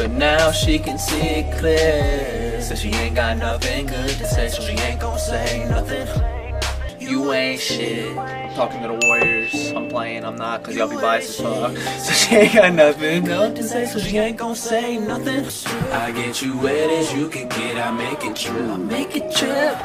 But now she can see it clear. Says she ain't got nothing good to say, so she ain't gon' say nothing. You ain't shit. I'm talking to the Warriors. I'm playing, I'm not, cause y'all be biased as fuck. So she ain't got nothing good to say, so she ain't gon' say nothing. I get you wet as you can get, I make it trip. I make it trip.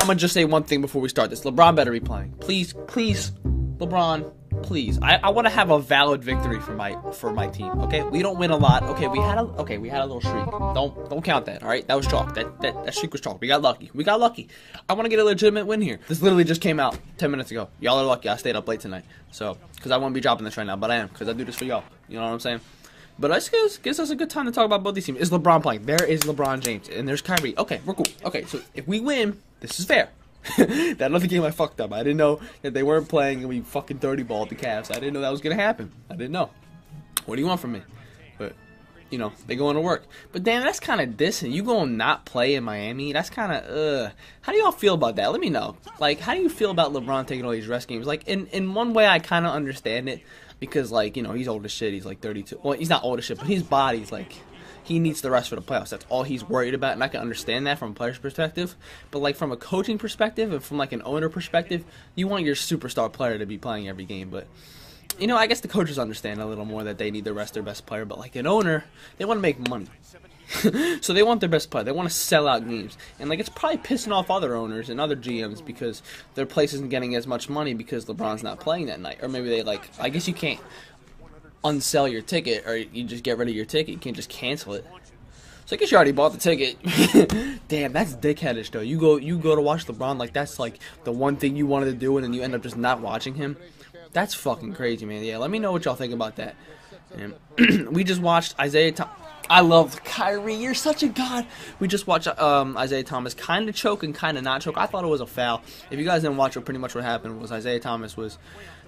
I'm gonna just say one thing before we start this. LeBron better be playing. Please, please, LeBron, please. I, I want to have a valid victory for my for my team. Okay, we don't win a lot. Okay, we had a okay, we had a little streak. Don't don't count that. All right, that was chalk. That that, that streak was chalk. We got lucky. We got lucky. I want to get a legitimate win here. This literally just came out ten minutes ago. Y'all are lucky. I stayed up late tonight, so because I won't be dropping this right now, but I am because I do this for y'all. You know what I'm saying? But this gives, gives us a good time to talk about both these teams. Is LeBron playing? There is LeBron James, and there's Kyrie. Okay, we're cool. Okay, so if we win, this is fair. that another game I fucked up. I didn't know that they weren't playing and we fucking dirty balled the Cavs. I didn't know that was gonna happen. I didn't know. What do you want from me? But you know, they going to work. But damn, that's kind of dissing. You going not play in Miami? That's kind of uh. How do y'all feel about that? Let me know. Like, how do you feel about LeBron taking all these rest games? Like, in in one way, I kind of understand it because like you know he's old as shit. He's like 32. Well, he's not old as shit, but his body's like he needs the rest for the playoffs. That's all he's worried about, and I can understand that from a player's perspective. But like from a coaching perspective and from like an owner perspective, you want your superstar player to be playing every game. But you know, I guess the coaches understand a little more that they need to rest their best player. But like an owner, they want to make money. so they want their best player. They want to sell out games, and like it's probably pissing off other owners and other GMs because their place isn't getting as much money because LeBron's not playing that night, or maybe they like. I guess you can't unsell your ticket or you just get rid of your ticket. You can't just cancel it. So I guess you already bought the ticket. Damn, that's dickheadish though. You go you go to watch LeBron like that's like the one thing you wanted to do and then you end up just not watching him. That's fucking crazy, man. Yeah, let me know what y'all think about that. We just watched Isaiah Thomas. I love Kyrie. You're such a god. We just watched um, Isaiah Thomas kind of choke and kind of not choke. I thought it was a foul. If you guys didn't watch it, pretty much what happened was Isaiah Thomas was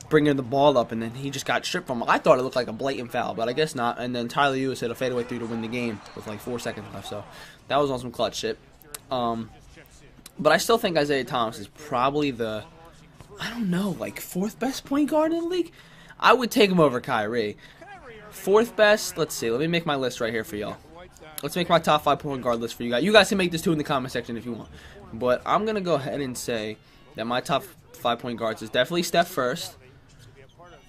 bringing the ball up, and then he just got stripped from him. I thought it looked like a blatant foul, but I guess not. And then Tyler Lewis hit a fadeaway three to win the game with like four seconds left. So that was on some clutch shit. Um, but I still think Isaiah Thomas is probably the, I don't know, like fourth best point guard in the league. I would take him over Kyrie. Fourth best, let's see. Let me make my list right here for y'all. Let's make my top five point guard list for you guys. You guys can make this too in the comment section if you want. But I'm going to go ahead and say that my top five point guards is definitely Steph first.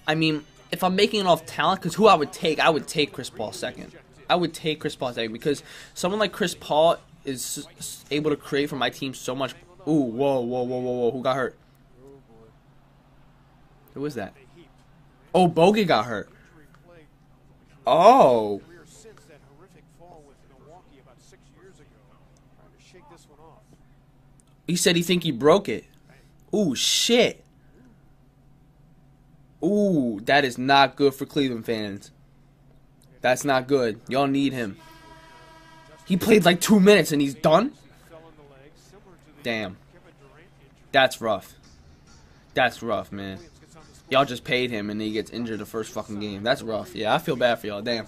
I mean, if I'm making it off talent, because who I would take, I would take Chris Paul second. I would take Chris Paul second because someone like Chris Paul is able to create for my team so much. Ooh, whoa, whoa, whoa, whoa, whoa. Who got hurt? Who was that? Oh, Bogut got hurt. Oh. He said he think he broke it. Ooh, shit. Ooh, that is not good for Cleveland fans. That's not good. Y'all need him. He played like two minutes and he's done? Damn. That's rough. That's rough, man. Y'all just paid him and he gets injured the first fucking game. That's rough. Yeah, I feel bad for y'all. Damn.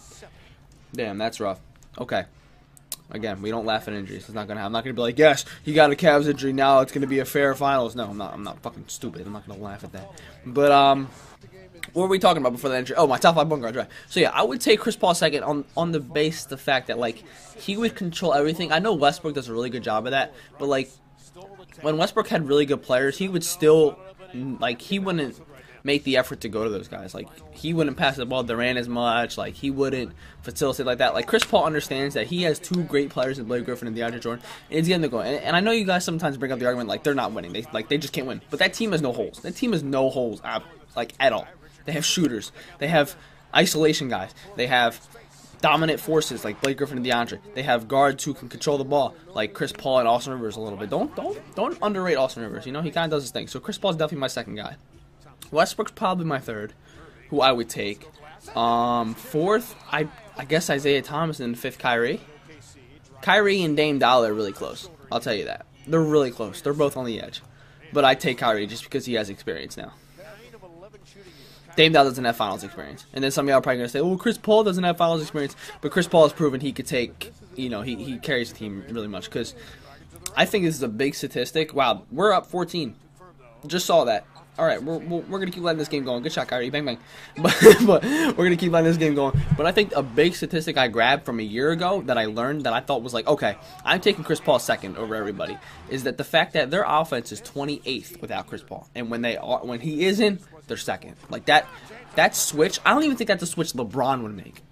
Damn, that's rough. Okay. Again, we don't laugh at injuries. It's not gonna happen. I'm not gonna be like, yes, he got a Cavs injury. Now it's gonna be a fair finals. No, I'm not. I'm not fucking stupid. I'm not gonna laugh at that. But um, what were we talking about before the injury? Oh, my top five point guards, right? So yeah, I would take Chris Paul second on on the base the fact that like he would control everything. I know Westbrook does a really good job of that, but like when Westbrook had really good players, he would still like he wouldn't make the effort to go to those guys. Like he wouldn't pass the ball Durant as much. Like he wouldn't facilitate like that. Like Chris Paul understands that he has two great players in Blake Griffin and DeAndre Jordan, and he's getting to go. And, and, I know you guys sometimes bring up the argument like they're not winning. They like they just can't win. But that team has no holes. That team has no holes, like at all. They have shooters. They have isolation guys. They have dominant forces like Blake Griffin and DeAndre. They have guards who can control the ball, like Chris Paul and Austin Rivers a little bit. Don't don't don't underrate Austin Rivers. You know he kind of does his thing. So Chris Paul's definitely my second guy. Westbrook's probably my third, who I would take. Um, fourth, I I guess Isaiah Thomas and fifth Kyrie. Kyrie and Dame Dollar are really close. I'll tell you that. They're really close. They're both on the edge. But I take Kyrie just because he has experience now. Dame Dollar doesn't have finals experience. And then some of y'all are probably going to say, well, Chris Paul doesn't have finals experience. But Chris Paul has proven he could take, you know, he, he carries the team really much. Because I think this is a big statistic. Wow, we're up 14. Just saw that. All right, we're, we're, we're gonna keep letting this game going. Good shot, Kyrie. Bang bang. But but we're gonna keep letting this game going. But I think a big statistic I grabbed from a year ago that I learned that I thought was like, okay, I'm taking Chris Paul second over everybody. Is that the fact that their offense is 28th without Chris Paul, and when they are when he is in, they're second. Like that that switch. I don't even think that's a switch LeBron would make.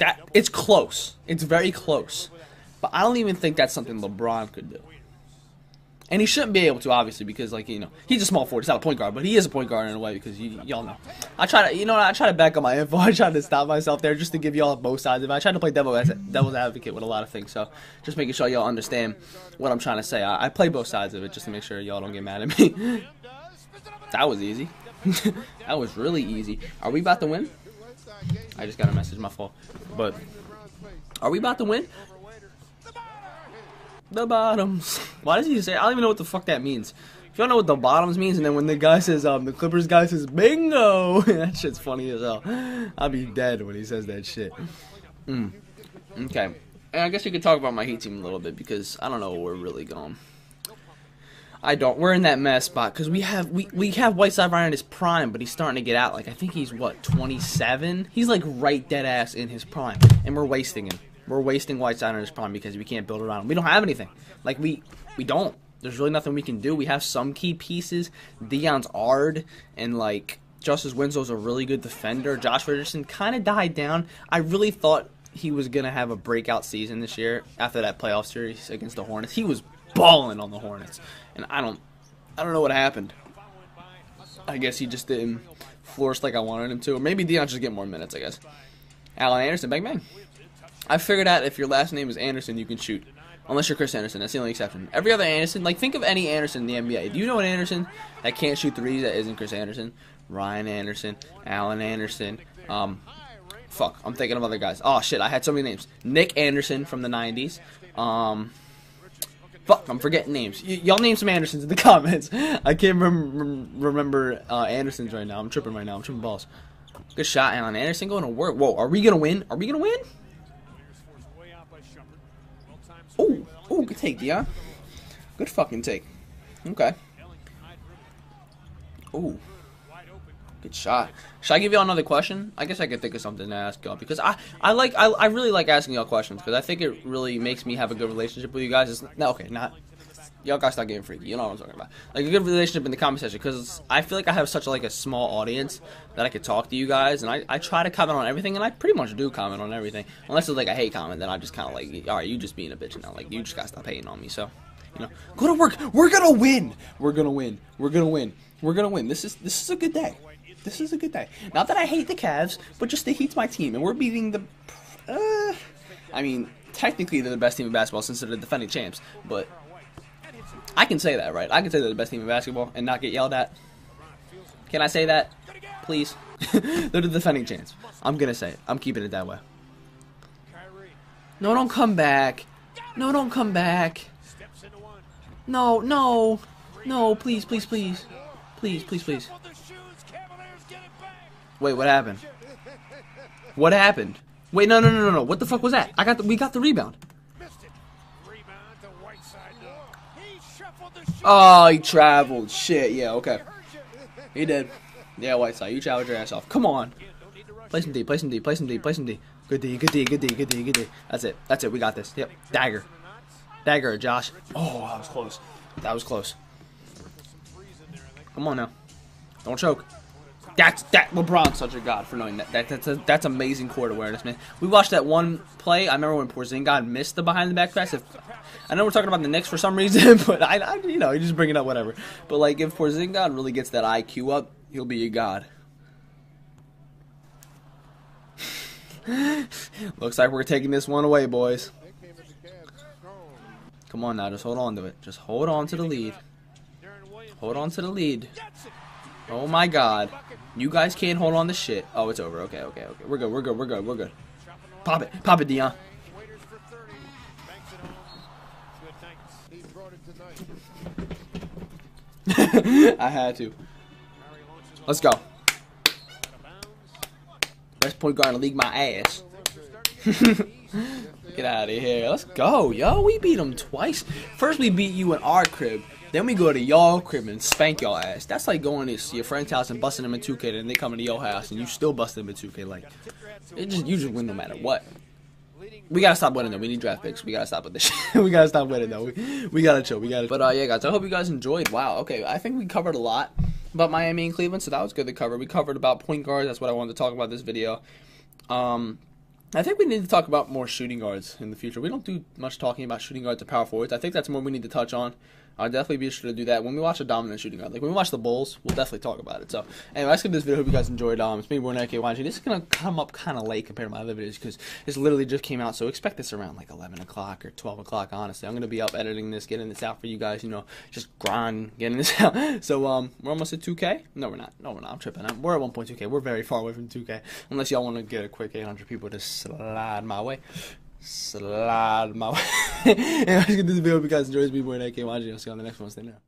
That it's close. It's very close. But I don't even think that's something LeBron could do. And he shouldn't be able to, obviously, because like you know he's a small forward. He's not a point guard, but he is a point guard in a way because you, y'all know. I try to, you know, I try to back up my info. I try to stop myself there just to give y'all both sides of it. I try to play devil devil's advocate with a lot of things, so just making sure y'all understand what I'm trying to say. I, I play both sides of it just to make sure y'all don't get mad at me. that was easy. that was really easy. Are we about to win? I just got a message, my fault. But are we about to win? The bottoms. Why does he say? I don't even know what the fuck that means. If don't know what the bottoms means, and then when the guy says, um, the Clippers guy says, bingo, that shit's funny as hell. I'll be dead when he says that shit. Mm. Okay. And I guess we could talk about my Heat team a little bit because I don't know where we're really going. I don't. We're in that mess spot because we have we, we have Whiteside right in his prime, but he's starting to get out. Like I think he's what 27. He's like right dead ass in his prime, and we're wasting him. We're wasting Whiteside on his prime because we can't build around him. We don't have anything. Like we we don't. There's really nothing we can do. We have some key pieces. Dion's Ard and like Justice Winslow's a really good defender. Josh Richardson kind of died down. I really thought he was gonna have a breakout season this year after that playoff series against the Hornets. He was balling on the Hornets, and I don't, I don't know what happened. I guess he just didn't flourish like I wanted him to, or maybe Dion just get more minutes. I guess. Alan Anderson, bang bang. I figured out if your last name is Anderson, you can shoot. Unless you're Chris Andersen, that's the only exception. Every other Anderson, like think of any Anderson in the NBA. Do you know an Anderson that can't shoot threes that isn't Chris Andersen? Ryan Anderson, Alan Anderson, um, fuck, I'm thinking of other guys. Oh shit, I had so many names. Nick Anderson from the '90s. Um, fuck, I'm forgetting names. Y- y'all name some Andersons in the comments. I can't rem- remember uh, Andersons right now. I'm tripping right now. I'm tripping balls. Good shot, Alan Anderson going to work. Whoa, are we gonna win? Are we gonna win? Oh, oh, good take, Dion. Good fucking take. Okay. Oh. Good shot. Should I give y'all another question? I guess I could think of something to ask y'all because I, I like I, I really like asking y'all questions because I think it really makes me have a good relationship with you guys. It's no okay, not y'all guys start getting freaky. You know what I'm talking about? Like a good relationship in the comment section because I feel like I have such like a small audience that I could talk to you guys and I, I try to comment on everything and I pretty much do comment on everything. Unless it's like a hate comment then I'm just kind of like all right you just being a bitch now. Like you just gotta stop hating on me. So you know. Go to work. We're gonna win. We're gonna win. We're gonna win. We're gonna win. This is this is a good day. This is a good day. Not that I hate the Cavs but just the Heat's my team and we're beating the uh, I mean technically they're the best team in basketball since they're the defending champs but I can say that, right? I can say they're the best team in basketball and not get yelled at. Can I say that? Please. they're the defending champs. I'm gonna say it. I'm keeping it that way. No, don't come back. No, don't come back. No, no. No, please, please, please. Please, please, please. Wait, what happened? What happened? Wait, no, no, no, no, no. What the fuck was that? I got the, we got the rebound. Oh, he traveled. Shit, yeah, okay. He did. Yeah, Whiteside, you traveled your ass off. Come on. Play some D, play some D, play some D, play some D. Good D, good D, good D, good D, good D. That's it. That's it. We got this. Yep. Dagger. Dagger, Josh. Oh, that was close. That was close. Come on now. Don't choke. That's that LeBron's such a god for knowing that. that that's a, that's amazing court awareness, man. We watched that one play. I remember when Porzingis missed the behind the back pass. If I know we're talking about the Knicks for some reason, but I, I you know, you just bring it up, whatever. But like, if Porzingis really gets that IQ up, he'll be a god. Looks like we're taking this one away, boys. Come on now, just hold on to it. Just hold on to the lead. Hold on to the lead. Oh my god. You guys can't hold on to shit. Oh, it's over. Okay, okay, okay. We're good, we're good, we're good, we're good. Pop it. Pop it, Dion. I had to. Let's go. Best point guard in the league, my ass. Get out of here. Let's go, yo. We beat them twice. First, we beat you in our crib. Then we go to y'all crib and spank y'all ass. That's like going to your friend's house and busting them in 2K, and they come into your house and you still bust them in 2K. Like, it just you just win no matter what. We gotta stop winning though. We need draft picks. We gotta stop with this we gotta stop winning though. We, we gotta chill. We gotta. But uh, yeah, guys. I hope you guys enjoyed. Wow. Okay. I think we covered a lot about Miami and Cleveland, so that was good to cover. We covered about point guards. That's what I wanted to talk about this video. Um, I think we need to talk about more shooting guards in the future. We don't do much talking about shooting guards or power forwards. I think that's more we need to touch on. I'll definitely be sure to do that when we watch a dominant shooting guard. Like when we watch the Bulls, we'll definitely talk about it. So anyway, that's good. This video. Hope you guys enjoyed. Um, it's me, Born AK watching. This is gonna come up kind of late compared to my other videos because this literally just came out. So expect this around like 11 o'clock or 12 o'clock. Honestly, I'm gonna be up editing this, getting this out for you guys. You know, just grind getting this out. So um, we're almost at 2K. No, we're not. No, we're not. I'm tripping. I'm, we're at 1.2K. We're very far away from 2K. Unless y'all want to get a quick 800 people to slide my way slide my way. and I just get this video because you guys enjoy this. Be more than I can watch. it. I'll see you on the next one. Stay there.